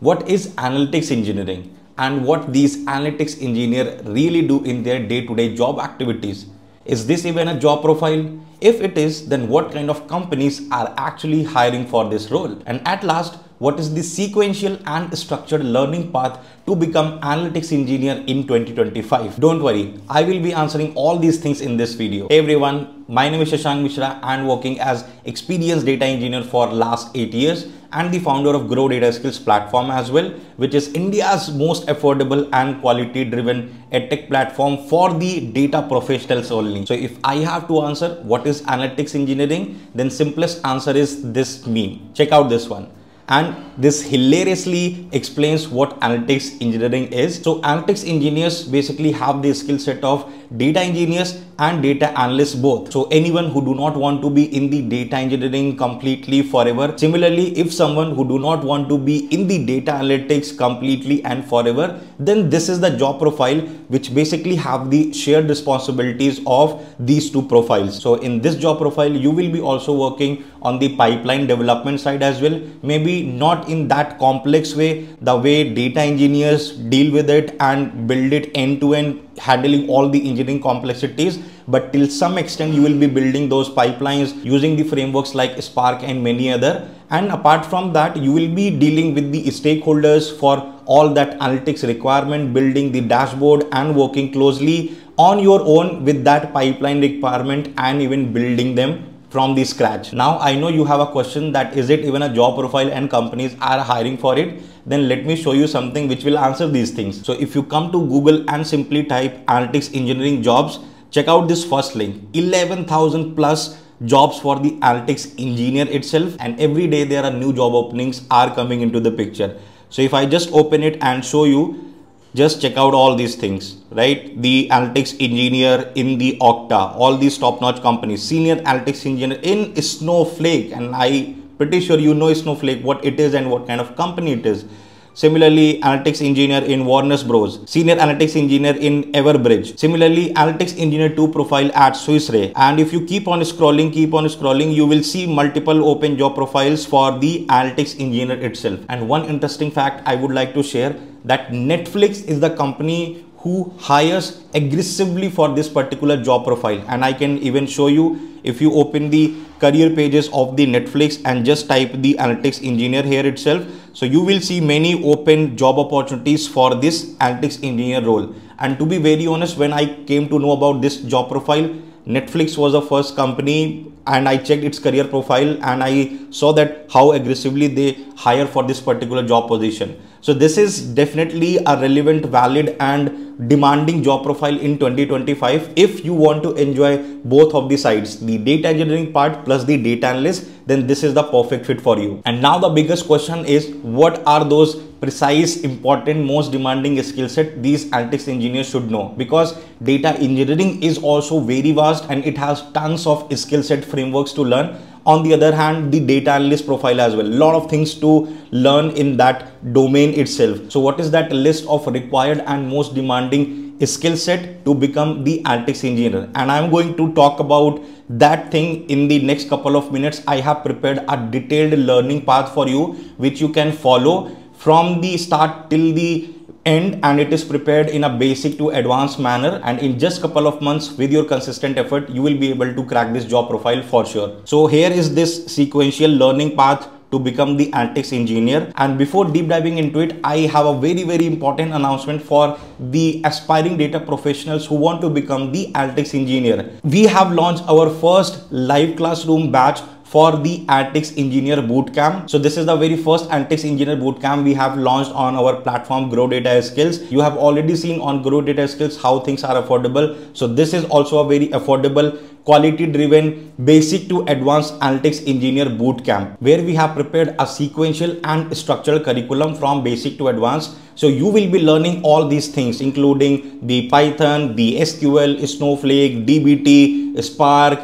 what is analytics engineering and what these analytics engineer really do in their day-to-day -day job activities. Is this even a job profile? If it is, then what kind of companies are actually hiring for this role? And at last, what is the sequential and structured learning path to become analytics engineer in 2025. Don't worry, I will be answering all these things in this video. Hey everyone, my name is Shashank Mishra and working as experienced data engineer for last 8 years and the founder of Grow Data Skills platform as well, which is India's most affordable and quality driven edtech platform for the data professionals only. So if I have to answer what is analytics engineering, then simplest answer is this meme. Check out this one and this hilariously explains what analytics engineering is. So analytics engineers basically have the skill set of data engineers and data analysts both. So anyone who do not want to be in the data engineering completely forever. Similarly, if someone who do not want to be in the data analytics completely and forever, then this is the job profile which basically have the shared responsibilities of these two profiles. So in this job profile, you will be also working on the pipeline development side as well. Maybe not in that complex way, the way data engineers deal with it and build it end to end handling all the engineering complexities but till some extent you will be building those pipelines using the frameworks like spark and many other. And apart from that you will be dealing with the stakeholders for all that analytics requirement building the dashboard and working closely on your own with that pipeline requirement and even building them from the scratch. Now I know you have a question that is it even a job profile and companies are hiring for it then let me show you something which will answer these things. So if you come to Google and simply type analytics engineering jobs, check out this first link 11,000 plus jobs for the analytics engineer itself and every day there are new job openings are coming into the picture. So if I just open it and show you just check out all these things right the analytics engineer in the okta all these top-notch companies senior analytics engineer in snowflake and i pretty sure you know Snowflake, what it is and what kind of company it is. Similarly, analytics engineer in Warner Bros. Senior analytics engineer in Everbridge. Similarly, analytics engineer 2 profile at Swiss. And if you keep on scrolling, keep on scrolling, you will see multiple open job profiles for the analytics engineer itself. And one interesting fact I would like to share that Netflix is the company who hires aggressively for this particular job profile. And I can even show you if you open the career pages of the Netflix and just type the analytics engineer here itself. So you will see many open job opportunities for this analytics engineer role. And to be very honest, when I came to know about this job profile, Netflix was the first company and I checked its career profile and I saw that how aggressively they hire for this particular job position. So this is definitely a relevant, valid and demanding job profile in 2025 if you want to enjoy both of the sides, the data engineering part plus the data analyst, then this is the perfect fit for you. And now the biggest question is what are those precise, important, most demanding skill set these analytics engineers should know because data engineering is also very vast and it has tons of skill set frameworks to learn on the other hand the data analyst profile as well. Lot of things to learn in that domain itself. So what is that list of required and most demanding skill set to become the analytics engineer? And i'm going to talk about that thing in the next couple of minutes. I have prepared a detailed learning path for you which you can follow from the start till the end and it is prepared in a basic to advanced manner. And in just couple of months with your consistent effort you will be able to crack this job profile for sure. So here is this sequential learning path to become the analytics engineer. And before deep diving into it i have a very very important announcement for the aspiring data professionals who want to become the analytics engineer. We have launched our first live classroom batch for the Analytics Engineer Bootcamp. So this is the very first Analytics Engineer Bootcamp we have launched on our platform Grow Data Skills. You have already seen on Grow Data Skills how things are affordable. So this is also a very affordable quality driven basic to advanced analytics engineer bootcamp where we have prepared a sequential and structural curriculum from basic to advanced so you will be learning all these things including the python the sql snowflake dbt spark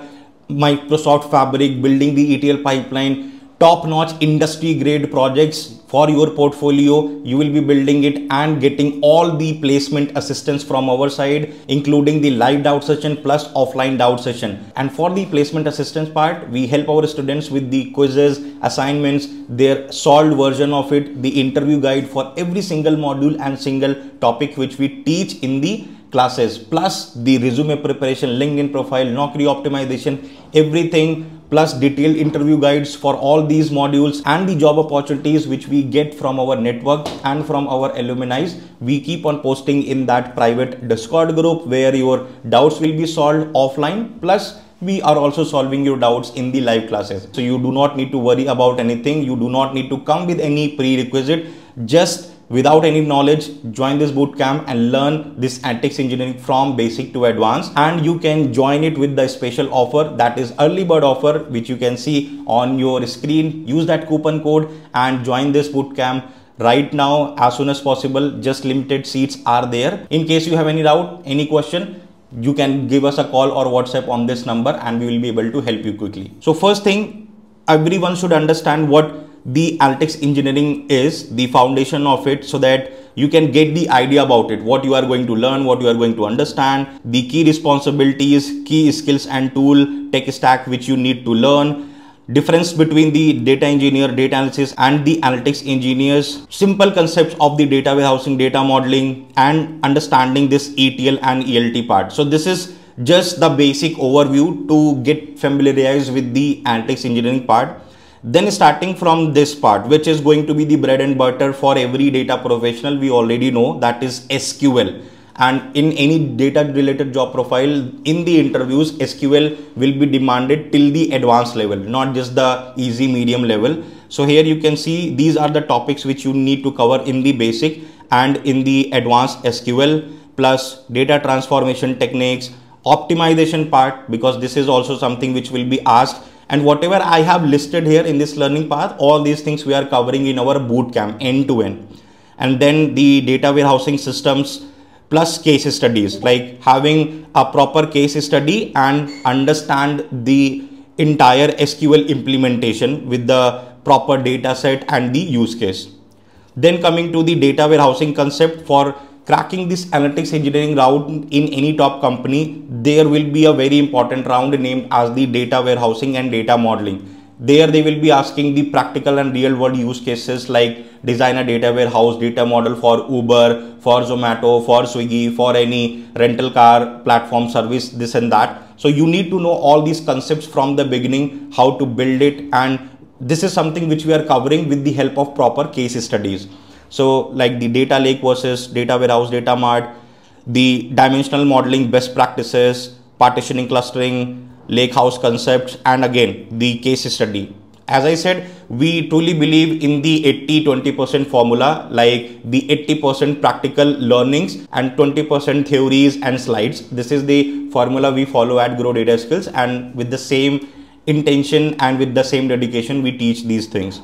Microsoft Fabric, building the ETL pipeline, top-notch industry-grade projects for your portfolio you will be building it and getting all the placement assistance from our side including the live doubt session plus offline doubt session. And for the placement assistance part we help our students with the quizzes assignments their solved version of it the interview guide for every single module and single topic which we teach in the classes plus the resume preparation linkedin profile naukri optimization everything plus detailed interview guides for all these modules and the job opportunities which we get from our network and from our alumni. We keep on posting in that private discord group where your doubts will be solved offline. Plus we are also solving your doubts in the live classes. So you do not need to worry about anything. You do not need to come with any prerequisite. Just without any knowledge join this bootcamp and learn this analytics engineering from basic to advanced. And you can join it with the special offer that is early bird offer which you can see on your screen. Use that coupon code and join this bootcamp right now. As soon as possible just limited seats are there. In case you have any doubt any question you can give us a call or whatsapp on this number and we will be able to help you quickly. So first thing everyone should understand what the analytics engineering is the foundation of it so that you can get the idea about it what you are going to learn what you are going to understand the key responsibilities key skills and tool tech stack which you need to learn difference between the data engineer data analysis and the analytics engineers simple concepts of the data warehousing data modeling and understanding this etl and elt part. So this is just the basic overview to get familiarized with the analytics engineering part then starting from this part, which is going to be the bread and butter for every data professional, we already know that is SQL. And in any data related job profile in the interviews, SQL will be demanded till the advanced level, not just the easy medium level. So here you can see these are the topics which you need to cover in the basic and in the advanced SQL plus data transformation techniques, optimization part, because this is also something which will be asked and whatever I have listed here in this learning path, all these things we are covering in our bootcamp end to end. And then the data warehousing systems plus case studies, like having a proper case study and understand the entire SQL implementation with the proper data set and the use case. Then coming to the data warehousing concept for cracking this analytics engineering route in any top company, there will be a very important round named as the data warehousing and data modeling. There they will be asking the practical and real world use cases like design a data warehouse, data model for Uber, for Zomato, for Swiggy, for any rental car platform service, this and that. So you need to know all these concepts from the beginning, how to build it. And this is something which we are covering with the help of proper case studies. So like the data lake versus data warehouse, data mart, the dimensional modeling best practices, partitioning clustering, lake house concepts, and again the case study. As I said, we truly believe in the 80-20% formula, like the 80% practical learnings and 20% theories and slides. This is the formula we follow at Grow Data Skills and with the same intention and with the same dedication, we teach these things.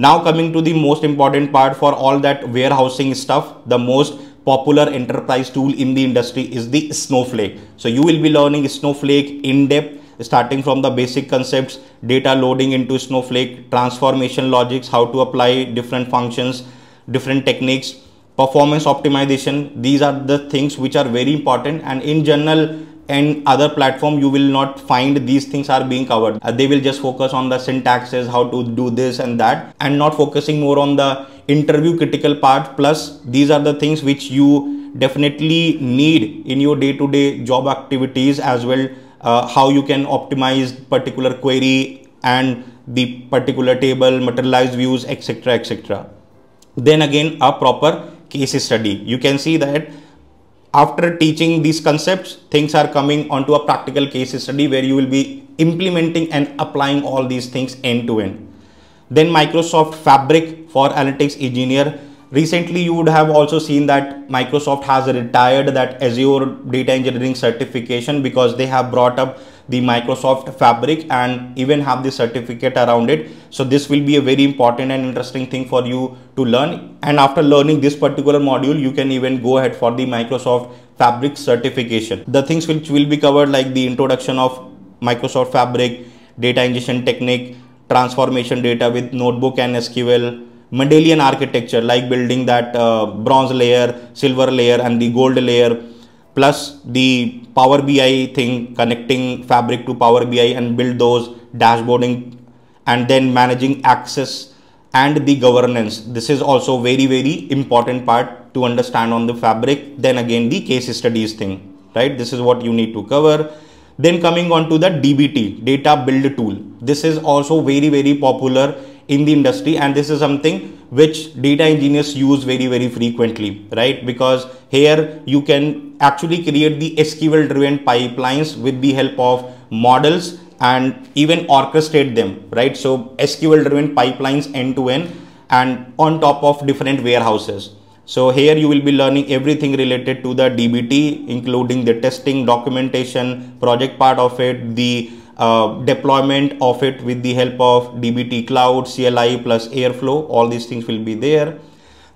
Now coming to the most important part for all that warehousing stuff, the most popular enterprise tool in the industry is the Snowflake. So you will be learning Snowflake in depth starting from the basic concepts, data loading into Snowflake, transformation logics, how to apply different functions, different techniques, performance optimization. These are the things which are very important and in general and other platform you will not find these things are being covered. Uh, they will just focus on the syntaxes how to do this and that and not focusing more on the interview critical part. Plus these are the things which you definitely need in your day-to-day -day job activities as well uh, how you can optimize particular query and the particular table materialized views etc etc then again a proper case study. You can see that after teaching these concepts, things are coming onto a practical case study where you will be implementing and applying all these things end to end. Then Microsoft Fabric for Analytics Engineer. Recently, you would have also seen that Microsoft has retired that Azure Data Engineering certification because they have brought up the Microsoft Fabric and even have the certificate around it. So this will be a very important and interesting thing for you to learn. And after learning this particular module, you can even go ahead for the Microsoft Fabric certification. The things which will be covered like the introduction of Microsoft Fabric, data ingestion technique, transformation data with notebook and SQL, Medallion architecture like building that uh, bronze layer, silver layer and the gold layer plus the Power BI thing connecting Fabric to Power BI and build those dashboarding and then managing access and the governance. This is also very very important part to understand on the Fabric. Then again the case studies thing, right? This is what you need to cover. Then coming on to the DBT, data build tool. This is also very very popular in the industry and this is something which data engineers use very very frequently right? Because here you can actually create the SQL driven pipelines with the help of models and even orchestrate them right? So SQL driven pipelines end to end and on top of different warehouses. So here you will be learning everything related to the DBT including the testing documentation project part of it the uh, deployment of it with the help of DBT Cloud, CLI plus Airflow, all these things will be there.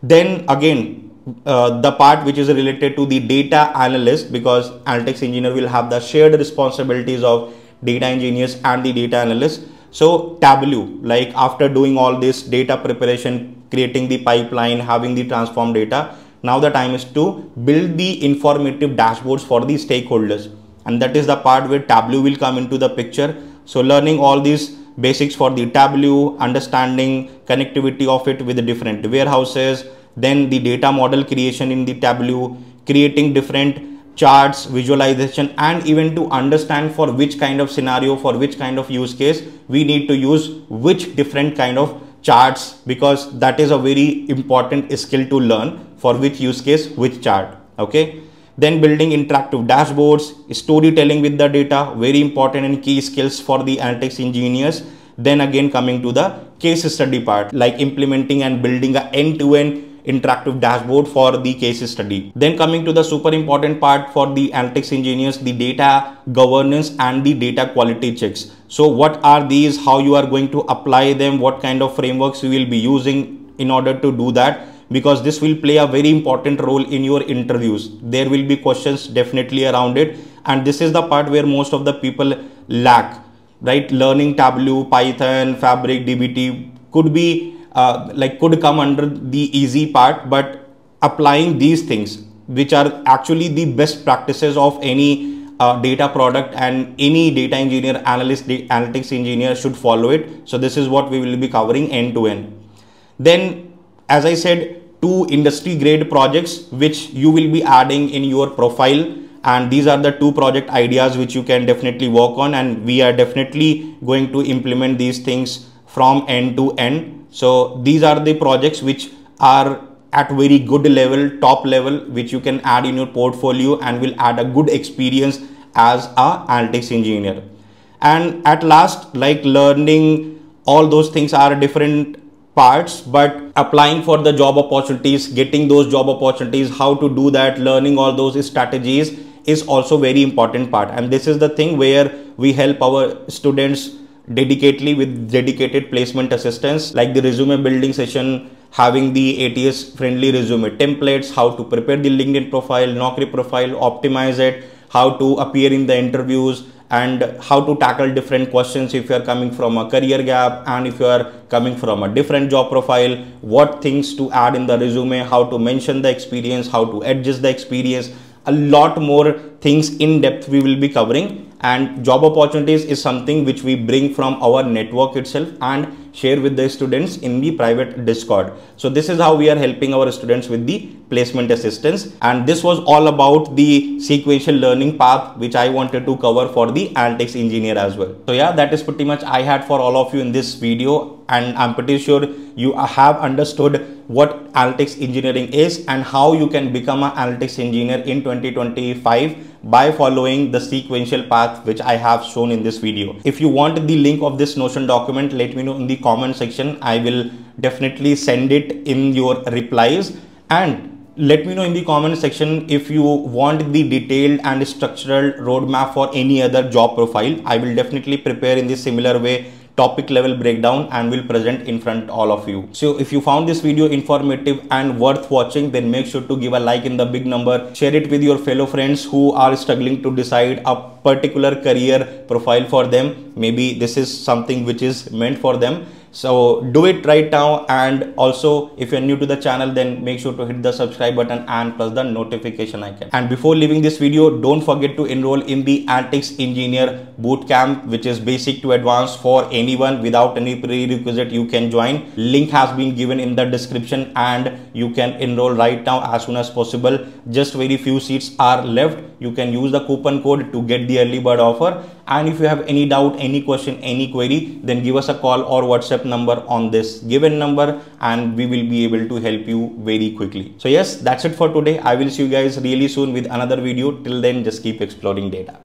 Then again, uh, the part which is related to the data analyst because analytics engineer will have the shared responsibilities of data engineers and the data analyst. So Tableau, like after doing all this data preparation, creating the pipeline, having the transform data, now the time is to build the informative dashboards for the stakeholders and that is the part where Tableau will come into the picture. So learning all these basics for the Tableau, understanding connectivity of it with the different warehouses, then the data model creation in the Tableau, creating different charts, visualization, and even to understand for which kind of scenario, for which kind of use case, we need to use which different kind of charts because that is a very important skill to learn for which use case, which chart. Okay then building interactive dashboards, storytelling with the data, very important and key skills for the analytics engineers. Then again coming to the case study part, like implementing and building a end-to-end interactive dashboard for the case study. Then coming to the super important part for the analytics engineers, the data governance and the data quality checks. So what are these, how you are going to apply them, what kind of frameworks you will be using in order to do that because this will play a very important role in your interviews. There will be questions definitely around it. And this is the part where most of the people lack right? Learning tableau python fabric dbt could be uh, like could come under the easy part but applying these things which are actually the best practices of any uh, data product and any data engineer analyst analytics engineer should follow it. So this is what we will be covering end to end. Then as i said two industry grade projects which you will be adding in your profile. And these are the two project ideas which you can definitely work on. And we are definitely going to implement these things from end to end. So these are the projects which are at very good level top level which you can add in your portfolio and will add a good experience as a analytics engineer. And at last like learning all those things are different parts but applying for the job opportunities getting those job opportunities how to do that learning all those strategies is also very important part. And this is the thing where we help our students dedicatedly with dedicated placement assistance like the resume building session having the ATS friendly resume templates how to prepare the LinkedIn profile Naukri profile optimize it how to appear in the interviews and how to tackle different questions if you are coming from a career gap and if you are coming from a different job profile what things to add in the resume how to mention the experience how to adjust the experience. A lot more things in depth we will be covering and job opportunities is something which we bring from our network itself and share with the students in the private discord. So this is how we are helping our students with the placement assistance. And this was all about the sequential learning path which i wanted to cover for the analytics engineer as well. So yeah that is pretty much i had for all of you in this video. And i'm pretty sure you have understood what analytics engineering is and how you can become an analytics engineer in 2025 by following the sequential path which I have shown in this video. If you want the link of this Notion document, let me know in the comment section. I will definitely send it in your replies and let me know in the comment section if you want the detailed and structural roadmap for any other job profile. I will definitely prepare in this similar way topic level breakdown and will present in front all of you. So if you found this video informative and worth watching then make sure to give a like in the big number. Share it with your fellow friends who are struggling to decide a particular career profile for them. Maybe this is something which is meant for them so do it right now and also if you're new to the channel then make sure to hit the subscribe button and plus the notification icon. And before leaving this video don't forget to enroll in the analytics engineer bootcamp which is basic to advanced for anyone without any prerequisite you can join. Link has been given in the description and you can enroll right now as soon as possible. Just very few seats are left. You can use the coupon code to get the early bird offer. And if you have any doubt any question any query then give us a call or whatsapp number on this given number and we will be able to help you very quickly. So yes that's it for today. I will see you guys really soon with another video. Till then just keep exploring data